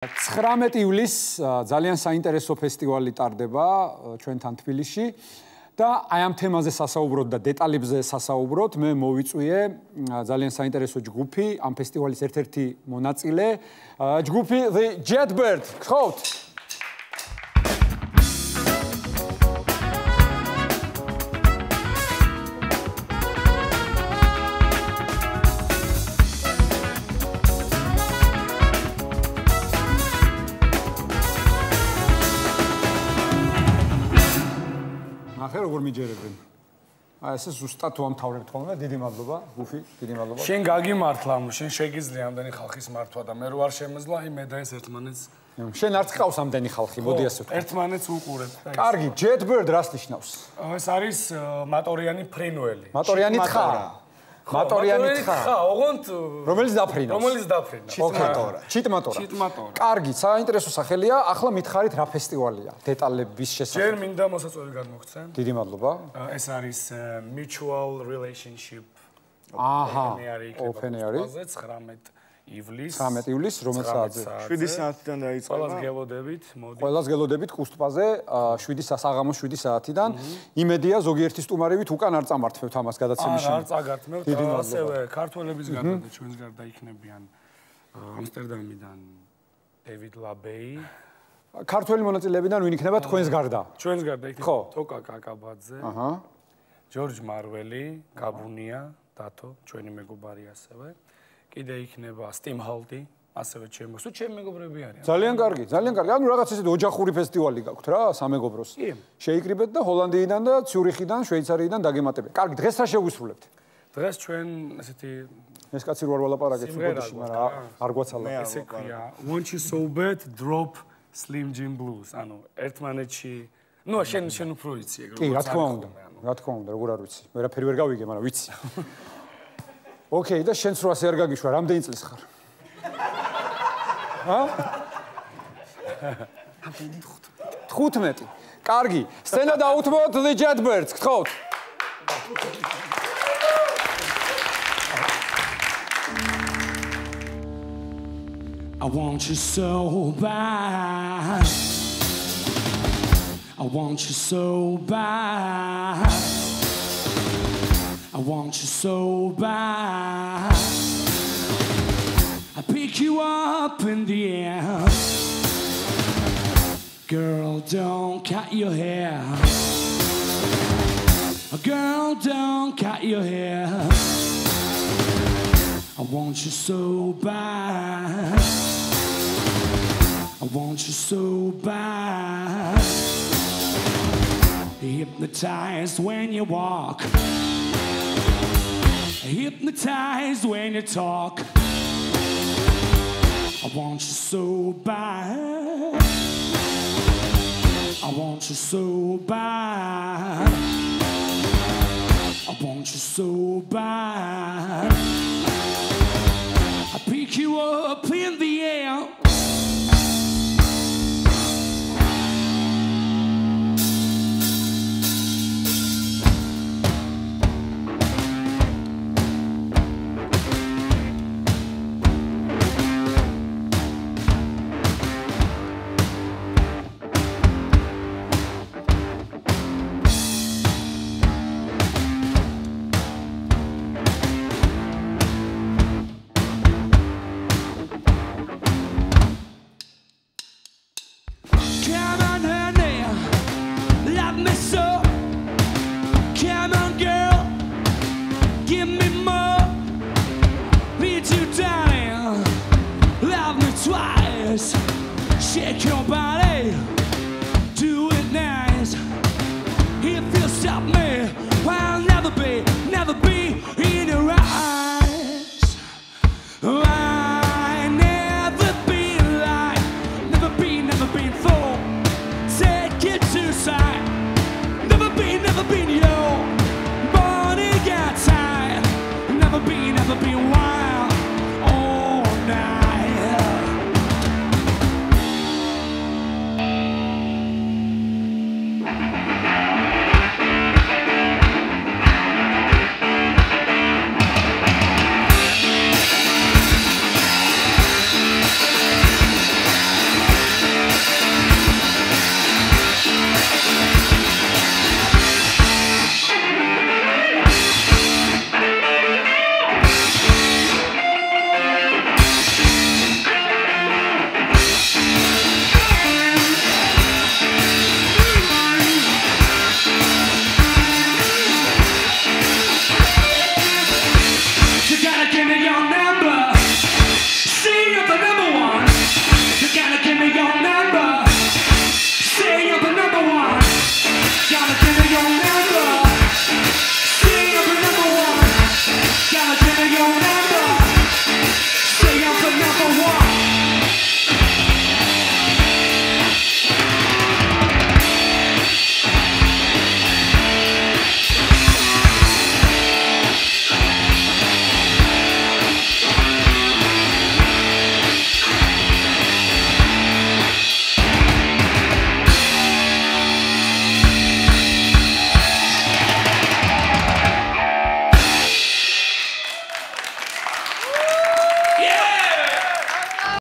19 ივლისს ძალიან საინტერესო ფესტივალი ტარდება ჩვენთან თბილისში. და აი ამ თემაზე სასაუბროთ და დეტალებზე სასაუბროთ მე მოვიწვიე ძალიან საინტერესო ჯგუფი ამ ფესტივალის ერთ-ერთი მონაწილე. ჯგუფი The Jetbird ხოთ ნახე როგორ მიჯერებენ. აი ესე ზუსტად თუ ამთავრებთ ხოლმე, დიდი მადლობა, გუფი, დიდი მადლობა. შენ გაგიმართლა, შენ შეგიძლია ამდენი ხალხის მართვა და მე რო არ შემეძლო, აი მე და ეს ერთმანეთს შენ არც ყავს ამდენი ხალხი, მოდი ასე ვთქვა. ერთმანეთს უყურებ. კარგი, Jetbird რას ნიშნავს? ეს არის მატორიანი ფრინველი. მატორიანი თხა. მატორიანი თხა. ხა, ოღონდ რომელიც დაფრინავს. რომელიც დაფრინავს. ჩიტმატორა. ჩიტმატორა. ჩიტმატორა. კარგი, საინტერესო სახელია. ახლა მითხარით რა ფესტივალია? დეტალების შესახებ. ჯერ მინდა მოსაწვევი გადმოგცენ. დიდი მადლობა. ეს არის mutual relationship. აჰა. open air. 19 ივლის 19 ივლის რომელ საათზე. 7 საათიდან დაიწყება. ყველას გელოდებით მოდი. ყველას გელოდებით კუსტპაზე 7 საღამოს 7 საათიდან. იმედია ზოგიერთი სტუმარივით უკან არ წამართვებთ ამას გადაცემის შემდეგ არ წაგართმევთ ასევე ქართველების გარდა ჩვენს გარდა იქნებიან ამსტერდამიდან დევიდ ლაბეი. ქართველი მონაწილეებიდან ვინ იქნება თქვენს გარდა? ჩვენს გარდა იქნება ტოკა კაკაბაძე აჰა. ჯორჯ მარველი გაბუნია დათო ჩვენი მეგობარი ასევე კიდე იქნება Hall-ი, ასევე ჩემო. სულ ჩემი მეგობრები არიან. ძალიან კარგი, ძალიან კარგი. ანუ რაღაც ისეთი ოჯახური ფესტივალი გაქვთ რა, სამეგობროს. კი. შეიკრიბეთ და ჰოლანდიიდან და ციურიხიდან, შვეიცარიიდან დაგემატებეთ. კარგი, დღეს რა შევუსრულებთ? დღეს ჩვენ ესეთი ეს კაცი რო არ ვალაპარაკეთ ფუტბოლში, მაგრამ არ გვაცალა. ესე ქვია, want you so bad drop Slim Jim Blues. ანუ ერთმანეთში ნუ შენ შენ უფრო იცი ეგ როგორ. კი, რა თქმა უნდა. რა თქმა უნდა, როგორ არ ვიცი. ვერაფერი ვერ გავიგე, მაგრამ ვიცი. ოკეი და შენც რო ასე არ გაგიშვა რამდენი წლის ხარ? ჰა? 15. კარგი. სცენა დაუთმოთ The Jetbirds, გთხოვთ. I want you so bad. I want you so bad. I want you so bad. I pick you up in the air. Girl, don't cut your hair. Girl, don't cut your hair. I want you so bad. I want you so bad. Hypnotized when you walk hypnotized when you talk. I want you so bad. I want you so bad. I want you so bad. I pick you up in the air.